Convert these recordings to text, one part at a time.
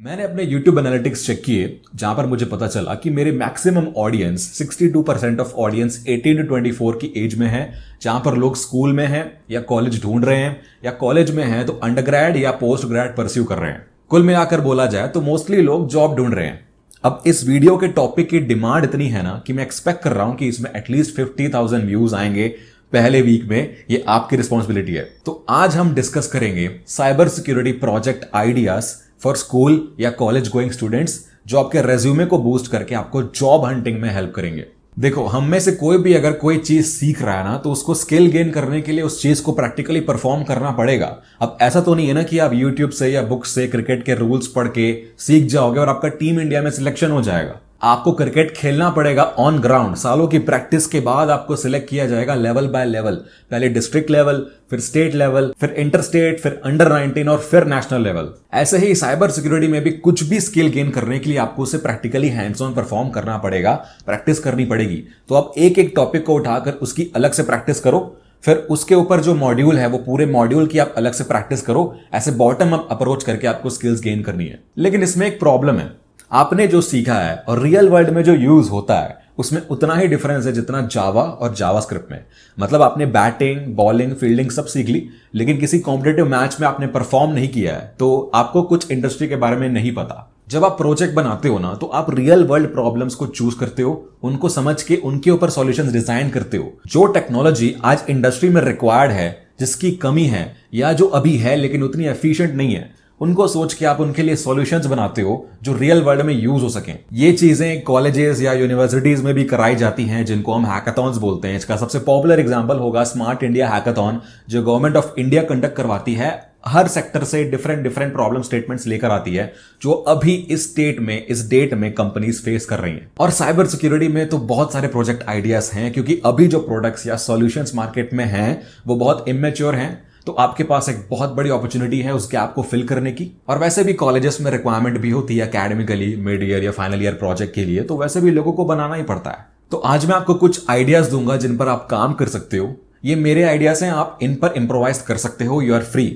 मैंने अपने YouTube analytics check किए, जहाँ पर मुझे पता चला कि मेरे maximum audience 62 percent of audience 18 to 24 की एज में है, जहाँ पर लोग स्कूल में हैं या कॉलेज ढूंढ रहे हैं या कॉलेज में हैं तो अंडर या पोस्ट ग्रेड परस्यू कर रहे हैं। कुल में आकर बोला जाए तो मोस्टली लोग जॉब ढूंढ रहे हैं। अब इस वीडियो के टॉपिक की डिमांड इतनी है ना कि मैं एक्सपेक्ट कर रहा हूँ कि इसमें एटलीस्ट फिफ्टी थाउज़ेंड व्यूज़ आएँगे पहले वीक में, ये आपकी रिस्पॉन्सिबिलिटी है। तो आज हम डिस्कस करेंगे cyber security project ideas for school या कॉलेज गोइंग स्टूडेंट्स जो आपके रेज्यूमे को बूस्ट करके आपको जॉब हंटिंग में हेल्प करेंगे। देखो, हम में से कोई भी अगर कोई चीज़ सीख रहा है ना तो उसको स्किल गेन करने के लिए उस चीज़ को प्रैक्टिकली परफॉर्म करना पड़ेगा। अब ऐसा तो नहीं है ना कि आप यूट्यूब से या बुक से क्रिकेट के रूल्स पढ़ के सीख जाओगे और आपका टीम इंडिया में सिलेक्शन हो जाएगा। आपको क्रिकेट खेलना पड़ेगा ऑन ग्राउंड सालों की प्रैक्टिस के बाद आपको सिलेक्ट किया जाएगा लेवल बाय लेवल पहले डिस्ट्रिक्ट लेवल फिर स्टेट लेवल फिर इंटर स्टेट फिर अंडर 19 और फिर नेशनल लेवल ऐसे ही साइबर सिक्योरिटी में भी कुछ भी स्किल गेन करने के लिए आपको उसे प्रैक्टिकली हैंड्स ऑन परफॉर्म करना पड़ेगा. प्रैक्टिस करनी पड़ेगी. तो आप एक एक टॉपिक को उठाकर उसकी अलग से प्रैक्टिस करो. फिर उसके ऊपर जो मॉड्यूल है, वो पूरे मॉड्यूल की आप अलग से प्रैक्टिस करो. ऐसे बॉटम अप अप्रोच करके आपको स्किल्स गेन करनी है. लेकिन इसमें एक प्रॉब्लम है. आपने जो सीखा है और रियल वर्ल्ड में जो यूज़ होता है, उसमें उतना ही डिफरेंस है जितना जावा और जावा स्क्रिप्ट में। मतलब आपने बैटिंग बॉलिंग फील्डिंग सब सीख ली, लेकिन किसी कॉम्पिटेटिव मैच में आपने परफॉर्म नहीं किया है तो आपको कुछ इंडस्ट्री के बारे में नहीं पता। जब आप प्रोजेक्ट बनाते हो ना तो आप रियल वर्ल्ड प्रॉब्लम्स को चूज़ करते हो, उनको समझ के उनके ऊपर सॉल्यूशंस डिज़ाइन करते हो। जो टेक्नोलॉजी आज इंडस्ट्री में रिक्वायर्ड है, जिसकी कमी है, या जो अभी है, लेकिन उतनी एफिशिएंट नहीं है उनको सोच के आप उनके लिए सॉल्यूशंस बनाते हो जो रियल वर्ल्ड में यूज़ हो सकें। ये चीज़ें कॉलेजेस या यूनिवर्सिटीज में भी कराई जाती हैं, जिनको हम हैकाथॉन्स बोलते हैं। इसका सबसे पॉपुलर एग्जांपल होगा स्मार्ट इंडिया हैकाथॉन जो गवर्नमेंट ऑफ़ इंडिया कंडक्ट करवाती है। हर सेक्टर से डिफरेंट डिफरेंट प्रॉब्लम स्टेटमेंट्स लेकर आती है, जो अभी इस स्टेट में, इस डेट में कंपनीज़ फेस कर रही हैं। और साइबर सिक्योरिटी में तो बहुत सारे प्रोजेक्ट आइडियाज़ हैं, क्योंकि अभी जो प्रोडक्ट्स या सॉल्यूशंस मार्केट में हैं, वो बहुत इमेच्योर हैं। तो आपके पास एक बहुत बड़ी अपॉर्चुनिटी है उस गैप को फिल करने की। और वैसे भी कॉलेजेस में रिक्वायरमेंट भी होती है अकेडमिकली मिड ईयर या फाइनल ईयर प्रोजेक्ट के लिए तो वैसे भी लोगों को बनाना ही पड़ता है। तो आज मैं आपको कुछ आइडियाज़ दूँगा जिन पर आप काम कर सकते हो। ये मेरे आइडियाज़ हैं, आप इन पर इम्प्रोवाइज कर सकते हो यू आर फ्री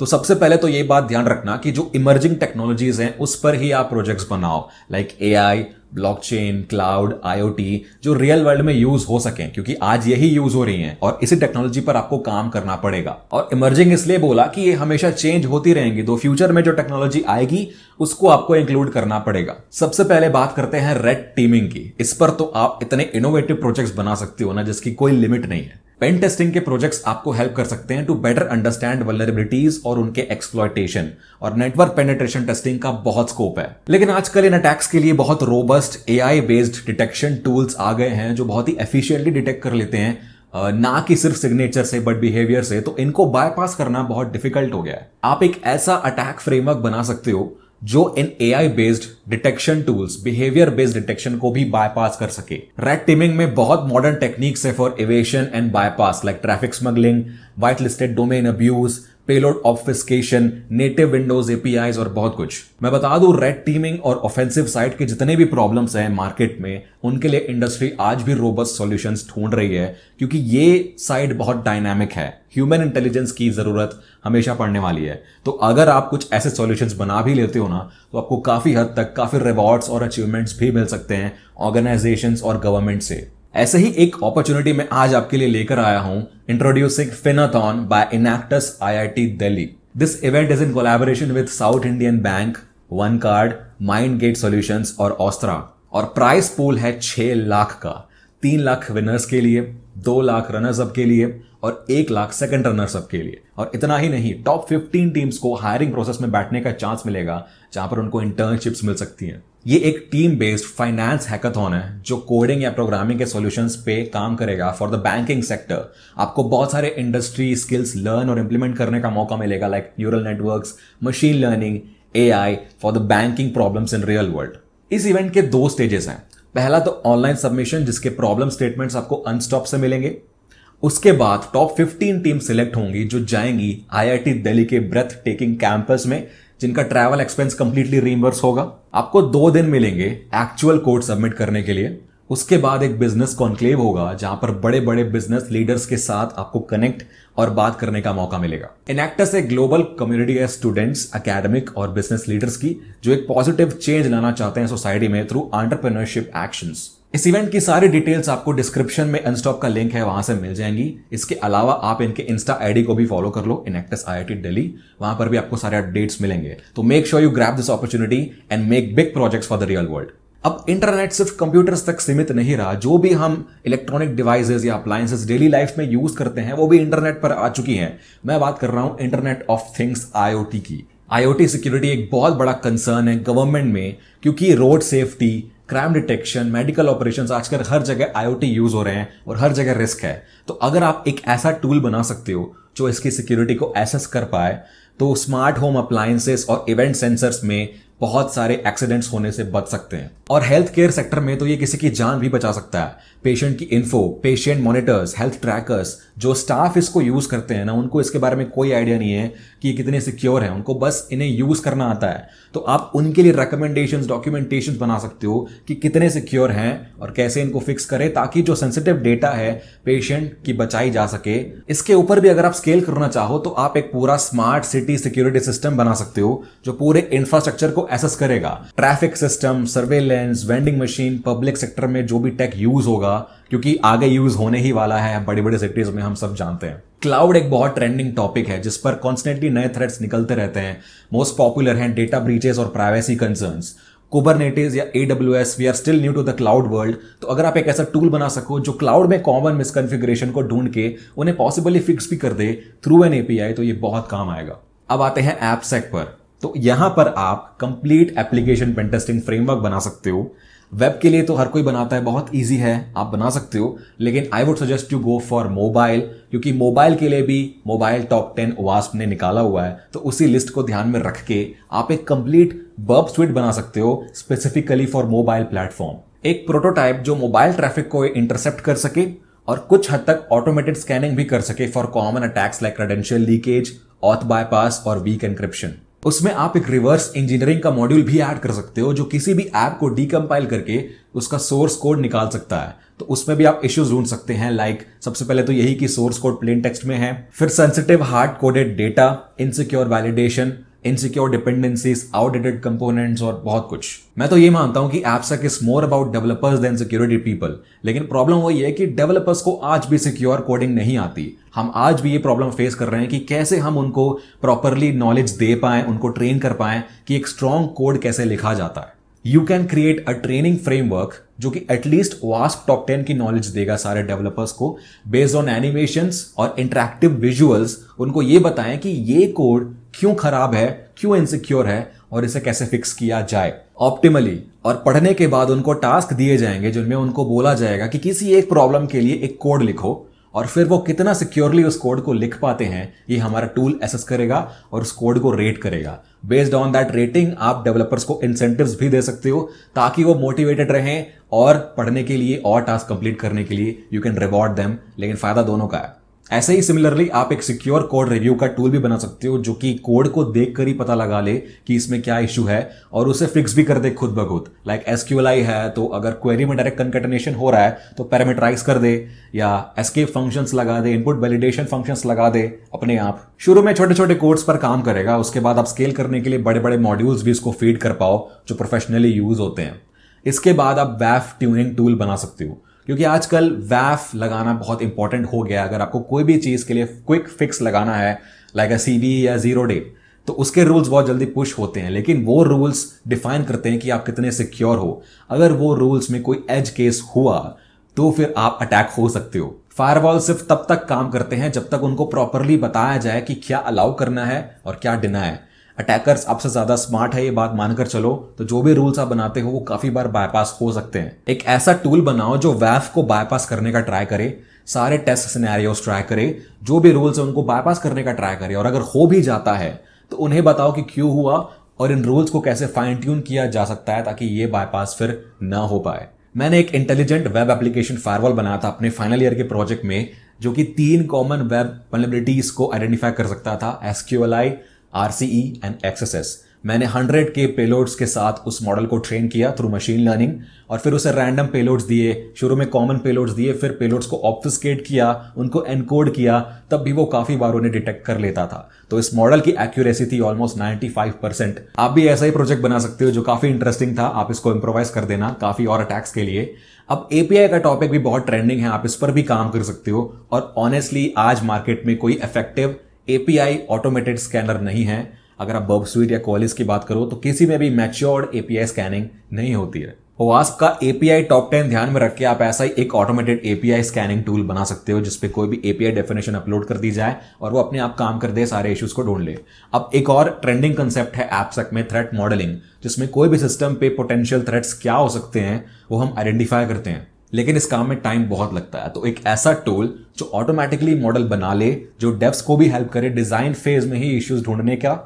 तो सबसे पहले तो ये बात ध्यान रखना कि जो इमर्जिंग टेक्नोलॉजीज़ हैं, उस पर ही आप प्रोजेक्ट्स बनाओ। Like A I blockchain cloud IoT जो रियल वर्ल्ड में यूज़ हो सके, क्योंकि आज यही यूज़ हो रही हैं और इसी टेक्नोलॉजी पर आपको काम करना पड़ेगा। और इमर्जिंग इसलिए बोला कि ये हमेशा चेंज होती रहेंगी तो फ्यूचर में जो टेक्नोलॉजी आएगी, उसको आपको इंक्लूड करना पड़ेगा। सबसे पहले बात करते हैं रेड टीमिंग की। इस पर तो आप इतने इनोवेटिव प्रोजेक्ट्स बना सकते हो ना, जिसकी कोई लिमिट नहीं है। पेन टेस्टिंग के प्रोजेक्ट्स आपको हेल्प कर सकते हैं टू बेटर अंडरस्टैंड वलरेबिलिटीज और उनके एक्सप्लॉयटेशन और नेटवर्क पेनेट्रेशन टेस्टिंग का बहुत स्कोप है. लेकिन आजकल इन अटैक्स के लिए बहुत robust AI based detection tools आ गए हैं जो बहुत ही एफिशिएंटली डिटेक्ट कर लेते हैं. ना कि सिर्फ़ सिग्नेचर से बट बिहेवियर से. तो इनको बायपास करना बहुत डिफ़िकल्ट हो गया है. आप एक ऐसा अटैक फ्रेमवर्क बना सकते हो जो इन A I based detection tools behavior based detection को भी बायपास कर सके। रेड टीमिंग में बहुत मॉडर्न टेक्निक्स है for evasion and bypass like traffic smuggling white listed domain abuse payload obfuscation native Windows API और बहुत कुछ। मैं बता दूँ रेड टीमिंग और ऑफेंसिव साइट के जितने भी प्रॉब्लम्स हैं मार्केट में, उनके लिए इंडस्ट्री आज भी रोबस्ट सॉल्यूशंस ढूंढ रही है, क्योंकि ये साइड बहुत डायनामिक है। ह्यूमन इंटेलिजेंस की ज़रूरत हमेशा पड़ने वाली है। तो अगर आप कुछ ऐसे सॉल्यूशंस बना भी लेते हो ना तो आपको काफ़ी हद तक काफ़ी रिवॉर्ड्स और अचीवमेंट्स भी मिल सकते हैं ऑर्गेनाइजेशन और गवर्नमेंट से। ऐसे ही एक अपॉर्चुनिटी मैं आज आपके लिए लेकर आया हूँ introducing Finathon by Enactus IIT Delhi this event is in collaboration with South Indian Bank One Card Mind Gate Solutions और ऑस्त्रा और प्राइस पूल है छह लाख का. तीन लाख विनर्स के लिए, दो लाख रनर्स अप के लिए और एक लाख सेकंड रनर्स अप के लिए. और इतना ही नहीं टॉप 15 टीम्स को हायरिंग प्रोसेस में बैठने का चांस मिलेगा, जहाँ पर उनको इंटर्नशिप्स मिल सकती हैं. ये एक टीम बेस्ड फाइनेंस हैकाथॉन है, जो कोडिंग या प्रोग्रामिंग के सॉल्यूशंस पे काम करेगा फॉर द बैंकिंग सेक्टर आपको बहुत सारे इंडस्ट्री स्किल्स लर्न और इंप्लीमेंट करने का मौका मिलेगा like neural networks machine learning AI for the banking problems in real world इस इवेंट के दो स्टेजेस हैं. पहला तो ऑनलाइन सबमिशन जिसके प्रॉब्लम स्टेटमेंट्स आपको अनस्टॉप से मिलेंगे. उसके बाद टॉप 15 टीम सिलेक्ट होंगी जो जाएँगी आईआईटी दिल्ली के ब्रेथ टेकिंग कैंपस में, जिनका ट्रैवल एक्सपेंस कंप्लीटली रीइंबर्स होगा। आपको दो दिन मिलेंगे एक्चुअल कोड सबमिट करने के लिए। उसके बाद एक बिज़नेस कॉन्क्लेव होगा, जहाँ पर बड़े बड़े बिज़नेस लीडर्स के साथ आपको कनेक्ट और बात करने का मौका मिलेगा। इनएक्टस एक ग्लोबल कम्युनिटी है स्टूडेंट्स अकेडमिक और बिज़नेस लीडर्स की, जो एक पॉजिटिव चेंज लाना चाहते हैं सोसाइटी में थ्रू एंटरप्रेन्योरशिप एक्शंस इस इवेंट की सारी डिटेल्स आपको डिस्क्रिप्शन में अनस्टॉप का लिंक है, वहाँ से मिल जाएँगी। इसके अलावा आप इनके इंस्टा आईडी को भी फॉलो कर लो इनएक्टस आई दिल्ली वहाँ पर भी आपको सारे अपडेट्स मिलेंगे। तो make sure you grab this opportunity and make big projects for the real world अब इंटरनेट सिर्फ़ कंप्यूटर्स तक सीमित नहीं रहा। जो भी हम इलेक्ट्रॉनिक डिवाइसेस या अप्लायंसेस डेली लाइफ में यूज़ करते हैं, वो भी इंटरनेट पर आ चुकी हैं। मैं बात कर रहा हूँ इंटरनेट ऑफ़ थिंग्स आईओटी की। आईओटी सिक्योरिटी एक बहुत बड़ा कंसर्न है गवर्नमेंट में, क्योंकि road safety crime detection, medical operation आजकल हर जगह आईओटी यूज़ हो रहे हैं और हर जगह रिस्क है। तो अगर आप एक ऐसा टूल बना सकते हो जो इसकी सिक्योरिटी को एसेस कर पाए तो स्मार्ट होम अप्लायंसेस और इवेंट सेंसर्स में बहुत सारे एक्सीडेंट्स होने से बच सकते हैं। और हेल्थ केयर सेक्टर में तो ये किसी की जान भी बचा सकता है। पेशेंट की info patient monitors health trackers जो स्टाफ इसको यूज़ करते हैं ना, उनको इसके बारे में कोई आइडिया नहीं है कि कितने सिक्योर है। उनको बस इन्हें यूज़ करना आता है। तो आप उनके लिए रिकमेंडेशन डॉक्यूमेंटेशन बना सकते हो कि कितने सिक्योर हैं और कैसे इनको फिक्स करें ताकि जो सेंसिटिव डेटा है पेशेंट की बचाई जा सके। इसके ऊपर भी अगर आप स्केल करना चाहो तो आप एक पूरा स्मार्ट सिटी सिक्योरिटी सिस्टम बना सकते हो, जो पूरे इंफ्रास्ट्रक्चर को एसेस करेगा। Traffic system surveillance vending machine public sector में जो भी टेक यूज़ होगा, क्योंकि आगे यूज़ होने ही वाला है बड़ी बड़ी सिटीज़ में हम सब जानते हैं। क्लाउड एक बहुत ट्रेंडिंग टॉपिक है, जिस पर कॉन्स्टेंटली नए थ्रेट्स निकलते रहते हैं। मोस्ट पॉपुलर हैं डेटा ब्रीचेस और प्राइवेसी कंसर्न्स कुबरनेटिस या A W S we are still new to the cloud world तो अगर आप एक ऐसा टूल बना सको, जो क्लाउड में कॉमन मिसकन्फिग्रेशन को ढूंढ के उन्हें पॉसिबली फिक्स भी कर दे थ्रू एन एपीआई तो ये बहुत काम आएगा। अब आते हैं ऐप सेक पर। तो यहाँ पर आप कंप्लीट एप्लीकेशन पेंटेस्टिंग फ्रेमवर्क बना सकते हो। वेब के लिए तो हर कोई बनाता है, बहुत इजी है, आप बना सकते हो। लेकिन I would suggest you go for mobile क्योंकि मोबाइल के लिए भी मोबाइल टॉप टेन वास्प ने निकाला हुआ है। तो उसी लिस्ट को ध्यान में रख के आप एक कंप्लीट बर्ब स्विट बना सकते हो स्पेसिफिकली फॉर मोबाइल प्लेटफॉर्म एक प्रोटोटाइप जो मोबाइल ट्रैफ़िक को इंटरसेप्ट कर सके और कुछ हद तक ऑटोमेटेड स्कैनिंग भी कर सके for common attacks like credential leakage auth bypass और वीक एनक्रिप्शन उसमें आप एक रिवर्स इंजीनियरिंग का मॉड्यूल भी ऐड कर सकते हो, जो किसी भी ऐप को डीकम्पाइल करके उसका सोर्स कोड निकाल सकता है। तो उसमें भी आप इश्यूज़ ढूंढ सकते हैं लाइक सबसे पहले तो यही कि सोर्स कोड प्लेन टेक्स्ट में है, फिर sensitive hard coded data insecure validation insecure dependencies outdated components और बहुत कुछ। मैं तो ये मानता हूँ कि AppSec is more about developers than security people लेकिन प्रॉब्लम वही है कि डेवलपर्स को आज भी सिक्योर कोडिंग नहीं आती। हम आज भी ये प्रॉब्लम फेस कर रहे हैं कि कैसे हम उनको प्रॉपरली नॉलेज दे पाए, उनको ट्रेन कर पाए कि एक स्ट्रॉन्ग कोड कैसे लिखा जाता है। You can create a training framework जो कि at least vast top ten की नॉलेज देगा सारे डेवलपर्स को। बेस्ड ऑन एनिमेशन और इंटरेक्टिव विजुअल्स उनको ये बताएँ कि ये कोड क्यों खराब है, क्यों इनसिक्योर है और इसे कैसे फिक्स किया जाए। ऑप्टिमली और पढ़ने के बाद उनको टास्क दिए जाएँगे जिनमें उनको बोला जाएगा कि किसी एक प्रॉब्लम के लिए एक कोड लिखो और फिर वो कितना सिक्योरली उस कोड को लिख पाते हैं, ये हमारा टूल एसेस करेगा और उस कोड को रेट करेगा। बेस्ड ऑन दैट रेटिंग आप डेवलपर्स को इंसेंटिव्स भी दे सकते हो ताकि वो मोटिवेटेड रहें और पढ़ने के लिए और टास्क कंप्लीट करने के लिए यू कैन रिवॉर्ड देम लेकिन फ़ायदा दोनों का है। ऐसे ही सिमिलरली आप एक सिक्योर कोड रिव्यू का टूल भी बना सकते हो, जो कि कोड को देखकर ही पता लगा ले कि इसमें क्या इश्यू है, और उसे फिक्स भी कर दे खुद ब खुद। लाइक एसक्यूएलआई है तो अगर क्वेरी में डायरेक्ट कंकटनेशन हो रहा है तो पैरामीटराइज कर दे, या एस्केप फ़ंक्शंस लगा दे इनपुट वैलिडेशन फ़ंक्शंस लगा दे, अपने आप। शुरू में छोटे छोटे कोड्स पर काम करेगा, उसके बाद आप स्केल करने के लिए बड़े बड़े मॉड्यूल्स भी इसको फ़ीड कर पाओ, जो प्रोफेशनली यूज़ होते हैं। इसके बाद आप वैफ ट्यूनिंग टूल बना सकते हो। क्योंकि आजकल वैफ लगाना बहुत इंपॉर्टेंट हो गया अगर आपको कोई भी चीज़ के लिए क्विक फिक्स लगाना है लाइक अ सी या ज़ीरो डे तो उसके रूल्स बहुत जल्दी पुश होते हैं। लेकिन वो रूल्स डिफाइन करते हैं कि आप कितने सिक्योर हो। अगर वो रूल्स में कोई एज केस हुआ तो फिर आप अटैक हो सकते हो। फायरवॉल सिर्फ़ तब तक काम करते हैं जब तक उनको प्रॉपरली बताया जाए कि क्या अलाउ करना है और क्या डिना है अटैकर्स आपसे ज़्यादा स्मार्ट है ये बात मानकर चलो। तो जो भी रूल्स आप बनाते हो, वो काफ़ी बार बायपास हो सकते हैं। एक ऐसा टूल बनाओ जो वैफ को बायपास करने का ट्राई करे, सारे टेस्ट सिनेरियोस ट्राई करे, जो भी रूल्स है उनको बायपास करने का ट्राई करे। और अगर हो भी जाता है तो उन्हें बताओ कि क्यों हुआ और इन रूल्स को कैसे फाइन ट्यून किया जा सकता है ताकि ये बायपास फिर ना हो पाए। मैंने एक इंटेलिजेंट वेब एप्लीकेशन फायरवॉल बनाया था अपने फाइनल ईयर के प्रोजेक्ट में, जो कि तीन कॉमन वेब वनरेबिलिटीज को आइडेंटिफाई कर सकता था एसक्यूएलआई आरसीई एंड एक्सएसएस मैंने 100 के पेलोड्स के साथ उस मॉडल को ट्रेन किया थ्रू मशीन लर्निंग और फिर उसे रैंडम पेलोड्स दिए, शुरू में कॉमन पेलोड्स दिए, फिर पेलोड्स को ऑप्टिस्केट किया, उनको एनकोड किया, तब भी वो काफ़ी बार उन्हें डिटेक्ट कर लेता था। तो इस मॉडल की एक्यूरेसी थी ऑलमोस्ट 95 परसेंट आप भी ऐसा ही प्रोजेक्ट बना सकते हो जो काफ़ी इंटरेस्टिंग था, आप इसको इम्प्रोवाइज कर देना काफ़ी और अटैक्स के लिए। अब एपीआई का टॉपिक भी बहुत ट्रेंडिंग है, आप इस पर भी काम कर सकते हो और ऑनेस्टली आज मार्केट में कोई इफ़ेक्टिव एपीआई ऑटोमेटेड स्कैनर नहीं है। अगर आप बर्ब स्वीट या कॉलेज की बात करो तो किसी में भी मैच्योर्ड एपीआई स्कैनिंग नहीं होती है। ओवास्प का एपीआई टॉप टेन ध्यान में रख के आप ऐसा ही एक ऑटोमेटेड एपीआई स्कैनिंग टूल बना सकते हो, जिसपे कोई भी एपीआई डेफिनेशन अपलोड कर दी जाए और वो अपने आप काम कर दे, सारे इश्यूज़ को ढूंढ ले। अब एक और ट्रेंडिंग कंसेप्ट है एपसेक में थ्रेट मॉडलिंग जिसमें कोई भी सिस्टम पे पोटेंशियल थ्रेट्स क्या हो सकते हैं, वो हम आइडेंटिफाई करते हैं। लेकिन इस काम में टाइम बहुत लगता है। तो एक ऐसा टूल जो ऑटोमेटिकली मॉडल बना ले, जो डेप्स को भी हेल्प करे डिज़ाइन फ़ेज़ में ही इश्यूज़ ढूँढने का,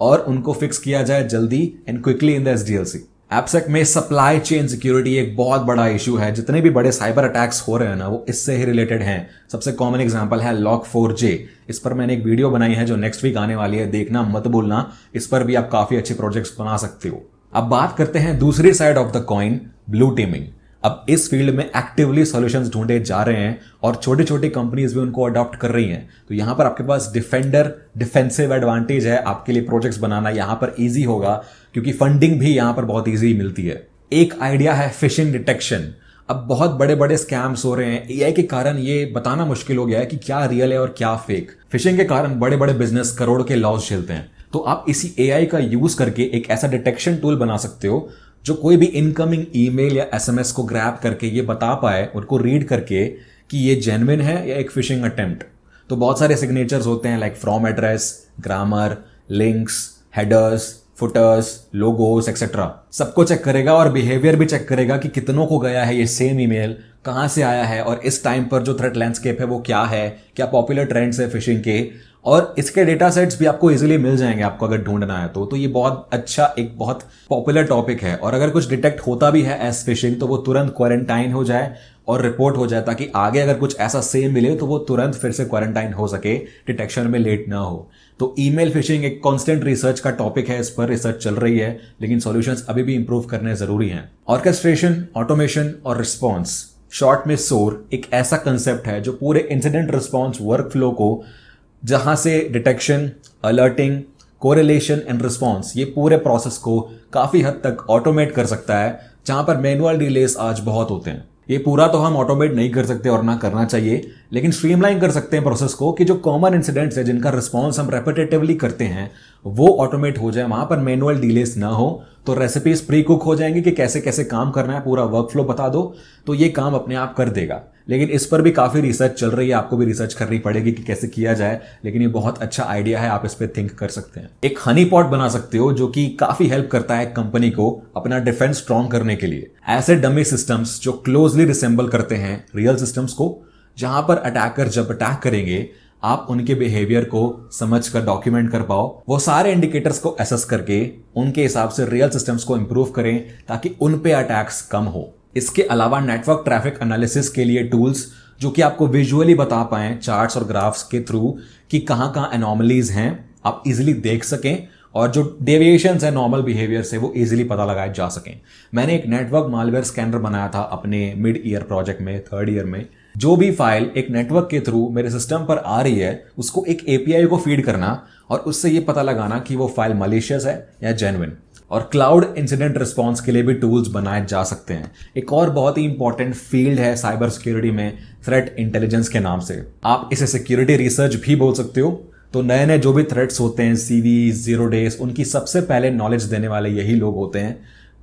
और उनको फिक्स किया जाए जल्दी and quickly in the SDLC AppSec में सप्लाई चेन सिक्योरिटी एक बहुत बड़ा इशू है। जितने भी बड़े साइबर अटैक्स हो रहे हैं ना, वो इससे ही रिलेटेड हैं। सबसे कॉमन एग्जांपल है लॉक फोर जे इस पर मैंने एक वीडियो बनाई है जो नेक्स्ट वीक आने वाली है। देखना, मत बोलना इस पर भी आप काफ़ी अच्छे प्रोजेक्ट्स बना सकते हो। अब बात करते हैं दूसरी side of the coin blue teaming अब इस फ़ील्ड में एक्टिवली सॉल्यूशंस ढूंढे जा रहे हैं और छोटी छोटी कंपनीज़ भी उनको अडॉप्ट कर रही हैं। तो यहाँ पर आपके पास डिफेंडर डिफेंसिव एडवांटेज है आपके लिए प्रोजेक्ट्स बनाना। यहाँ पर इजी होगा, क्योंकि फंडिंग भी यहाँ पर बहुत ईजी मिलती है। एक आइडिया है फिशिंग डिटेक्शन अब बहुत बड़े बड़े स्कैम्स हो रहे हैं। एआई के कारण ये बताना मुश्किल हो गया है कि क्या रियल है और क्या फेक फिशिंग के कारण बड़े बड़े बिज़नेस करोड़ के लॉस झेलते हैं। तो आप इसी एआई का यूज़ करके एक ऐसा डिटेक्शन टूल बना सकते हो जो कोई भी इनकमिंग ईमेल या एसएमएस को ग्रैप करके ये बता पाए, उनको रीड करके कि ये जेनविन है या एक फिशिंग अटेम्प्ट तो बहुत सारे सिग्नेचर्स होते हैं like from address grammar links headers footers logos etcetera सबको चेक करेगा और बिहेवियर भी चेक करेगा कि कितनों को गया है ये सेम ईमेल कहाँ से आया है और इस टाइम पर जो थ्रेट लैंडस्केप है वो क्या है, क्या पॉपुलर ट्रेंड्स है फिशिंग के और इसके डेटा सेट्स भी आपको इजीली मिल जाएँगे आपको अगर ढूंढना है तो। तो ये बहुत अच्छा एक बहुत पॉपुलर टॉपिक है। और अगर कुछ डिटेक्ट होता भी है एस फिशिंग तो वो तुरंत क्वारंटाइन हो जाए और रिपोर्ट हो जाए ताकि आगे अगर कुछ ऐसा सेम मिले तो वो तुरंत फिर से क्वारंटाइन हो सके डिटेक्शन में लेट ना हो। तो ईमेल फिशिंग एक कांस्टेंट रिसर्च का टॉपिक है, इस पर रिसर्च चल रही है, लेकिन सॉल्यूशंस अभी भी इंप्रूव करने ज़रूरी हैं। ऑर्केस्ट्रेशन ऑटोमेशन और रिस्पॉन्स शॉर्ट में सोर एक ऐसा कंसेप्ट है जो पूरे इंसिडेंट रिस्पॉन्स वर्क फ्लो को जहाँ से detection alerting correlation and response ये पूरे प्रोसेस को काफ़ी हद तक ऑटोमेट कर सकता है, जहाँ पर मैनुअल डिलेस आज बहुत होते हैं। ये पूरा तो हम ऑटोमेट नहीं कर सकते और ना करना चाहिए, लेकिन स्ट्रीमलाइन कर सकते हैं प्रोसेस को कि जो कॉमन इंसिडेंट्स है, जिनका रिस्पॉन्स हम रेपिटेटिवली करते हैं, वो ऑटोमेट हो जाए, वहाँ पर मैनुअल डिलेस ना हो तो रेसिपीज़ प्री कुक हो जाएँगी कि कैसे कैसे काम करना है, पूरा वर्क फ्लो बता दो तो ये काम अपने आप कर देगा। लेकिन इस पर भी काफ़ी रिसर्च चल रही है, आपको भी रिसर्च करनी पड़ेगी कि कैसे किया जाए, लेकिन ये बहुत अच्छा आइडिया है, आप इस पर थिंक कर सकते हैं। एक हनी पॉट बना सकते हो, जो कि काफ़ी हेल्प करता है कंपनी को अपना डिफेंस स्ट्रॉन्ग करने के लिए। ऐसे डमी सिस्टम्स जो क्लोजली रिसेंबल करते हैं रियल सिस्टम्स को, जहाँ पर अटैकर जब अटैक करेंगे आप उनके बिहेवियर को समझ कर डॉक्यूमेंट कर पाओ। वो सारे इंडिकेटर्स को एसेस करके उनके हिसाब से रियल सिस्टम्स को इंप्रूव करें ताकि उन पे अटैक्स कम हो। इसके अलावा नेटवर्क ट्रैफ़िक एनालिसिस के लिए टूल्स जो कि आपको विजुअली बता पाए चार्ट्स और ग्राफ्स के थ्रू कि कहाँ कहाँ एनॉमलीज हैं, आप इजिली देख सकें और जो डेविएशन है नॉर्मल बिहेवियर से वो इजीली पता लगाए जा सकें। मैंने एक नेटवर्क मालवेयर स्कैनर बनाया था अपने मिड ईयर प्रोजेक्ट में थर्ड ईयर में। जो भी फ़ाइल एक नेटवर्क के थ्रू मेरे सिस्टम पर आ रही है, उसको एक एपीआई को फ़ीड करना और उससे ये पता लगाना कि वो फ़ाइल मलेशियस है या जेनविन और क्लाउड इंसिडेंट रिस्पॉन्स के लिए भी टूल्स बनाए जा सकते हैं. एक और बहुत ही इंपॉर्टेंट फ़ील्ड है साइबर सिक्योरिटी में थ्रेट इंटेलिजेंस के नाम से. आप इसे सिक्योरिटी रिसर्च भी बोल सकते हो. तो नए नए जो भी थ्रेट्स होते हैं सीवी ज़ीरो डेज़ उनकी सबसे पहले नॉलेज देने वाले यही लोग होते हैं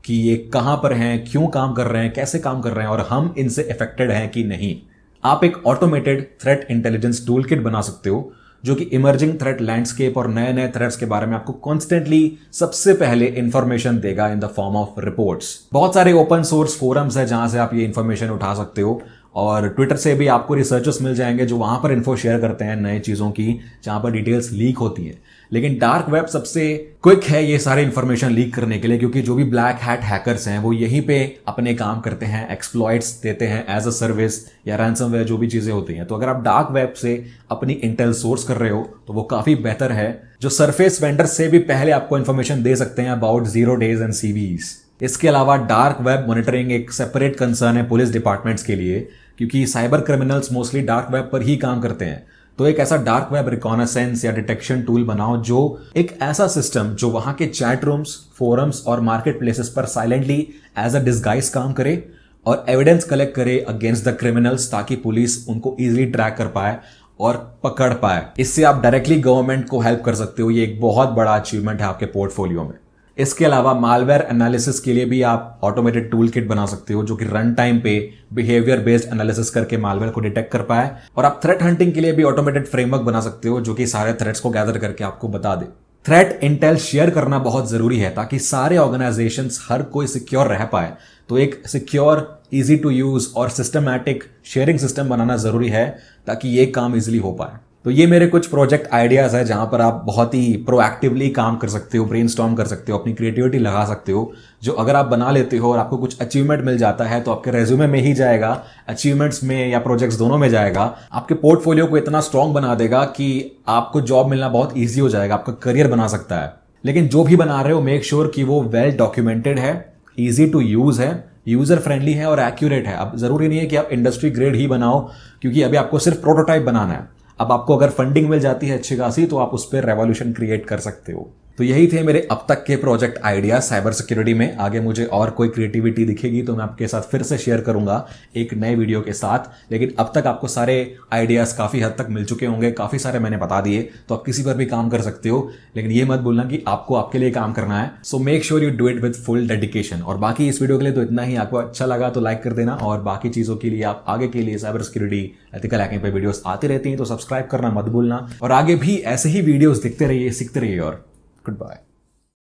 कि ये कहाँ पर हैं, क्यों काम कर रहे हैं, कैसे काम कर रहे हैं और हम इनसे इफेक्टेड हैं कि नहीं. आप एक automated threat intelligence tool kit बना सकते हो, जो कि इमर्जिंग थ्रेट लैंडस्केप और नए नए थ्रेट्स के बारे में आपको कॉन्स्टेंटली सबसे पहले इंफॉर्मेशन देगा in the form of reports बहुत सारे ओपन सोर्स फोरम्स है जहाँ से आप ये इंफॉर्मेशन उठा सकते हो, और ट्विटर से भी आपको रिसर्चर्स मिल जाएँगे जो वहाँ पर इन्फो शेयर करते हैं नए चीज़ों की, जहाँ पर डिटेल्स लीक होती हैं। लेकिन डार्क वेब सबसे क्विक है ये सारे इन्फॉर्मेशन लीक करने के लिए, क्योंकि जो भी ब्लैक हैट हैकर्स हैं, वो यहीं पे अपने काम करते हैं एक्सप्लॉइट्स देते हैं एज अ सर्विस या रैंसम जो भी चीज़ें होती हैं। तो अगर आप डार्क वेब से अपनी इंटेल सोर्स कर रहे हो तो वो काफ़ी बेहतर है। जो सरफेस वेंडर से भी पहले आपको इन्फॉर्मेशन दे सकते हैं about zero days and CVEs इसके अलावा डार्क वेब मॉनिटरिंग एक सेपरेट कंसर्न है पुलिस डिपार्टमेंट्स के लिए, क्योंकि cyber criminals mostly dark web पर ही काम करते हैं। तो एक ऐसा डार्क वेब रिकॉनसेंस या डिटेक्शन टूल बनाओ जो एक ऐसा सिस्टम जो वहाँ के चैट रूम्स फोरम्स और मार्केट प्लेसेस पर साइलेंटली एज अ डिस्गाइज काम करे और एविडेंस कलेक्ट करे अगेंस्ट द क्रिमिनल्स ताकि पुलिस उनको इजिली ट्रैक कर पाए और पकड़ पाए। इससे आप डायरेक्टली गवर्नमेंट को हेल्प कर सकते हो। ये एक बहुत बड़ा अचीवमेंट है आपके पोर्टफोलियो में। इसके अलावा मालवेयर एनालिसिस के लिए भी आप ऑटोमेटेड टूल किट बना सकते हो, जो कि रन टाइम पे बिहेवियर बेस्ड एनालिसिस करके मालवेयर को डिटेक्ट कर पाए। और आप थ्रेट हंटिंग के लिए भी ऑटोमेटेड फ्रेमवर्क बना सकते हो, जो कि सारे थ्रेट्स को गैदर करके आपको बता दे। थ्रेट इंटेल शेयर करना बहुत ज़रूरी है, ताकि सारे ऑर्गेनाइजेशन हर कोई सिक्योर रह पाए। तो एक सिक्योर इजी टू यूज़ और सिस्टमैटिक शेयरिंग सिस्टम बनाना ज़रूरी है, ताकि ये काम इजिली हो पाए। तो ये मेरे कुछ प्रोजेक्ट आइडियाज़ है जहाँ पर आप बहुत ही प्रोएक्टिवली काम कर सकते हो ब्रेन कर सकते हो, अपनी क्रिएटिविटी लगा सकते हो, जो अगर आप बना लेते हो और आपको कुछ अचीवमेंट मिल जाता है तो आपके रेज्यूमे में ही जाएगा अचीवमेंट्स में या प्रोजेक्ट्स दोनों में जाएगा, आपके पोर्टफोलियो को इतना स्ट्रांग बना देगा कि आपको जॉब मिलना बहुत ईजी हो जाएगा, आपका करियर बना सकता है। लेकिन जो भी बना रहे हो मेक श्योर sure कि वो वेल डॉक्यूमेंटेड है ईजी टू यूज़ है यूज़र फ्रेंडली है और एक्यूरेट है। अब ज़रूरी नहीं है कि आप इंडस्ट्री ग्रेड ही बनाओ, क्योंकि अभी आपको सिर्फ़ प्रोटोटाइप बनाना है। अब आपको अगर फंडिंग मिल जाती है अच्छी खासी तो आप उस पर रेवोल्यूशन क्रिएट कर सकते हो। तो यही थे मेरे अब तक के प्रोजेक्ट आइडिया साइबर सिक्योरिटी में। आगे मुझे और कोई क्रिएटिविटी दिखेगी तो मैं आपके साथ फिर से शेयर करूँगा एक नए वीडियो के साथ। लेकिन अब तक आपको सारे आइडियाज़ काफ़ी हद तक मिल चुके होंगे, काफ़ी सारे मैंने बता दिए तो आप किसी पर भी काम कर सकते हो। लेकिन ये मत बोलना कि आपको आपके लिए काम करना है। So make sure you do it with full dedication और बाकी इस वीडियो के लिए तो इतना ही। आपको अच्छा लगा तो लाइक कर देना। और बाकी चीज़ों के लिए, आप आगे के लिए साइबर सिक्योरिटी एथिकल हैकिंग पे वीडियोस आती रहती हैं तो सब्सक्राइब करना मत भूलना। और आगे भी ऐसे ही वीडियोस देखते रहिए, सीखते रहिए और गुड बाय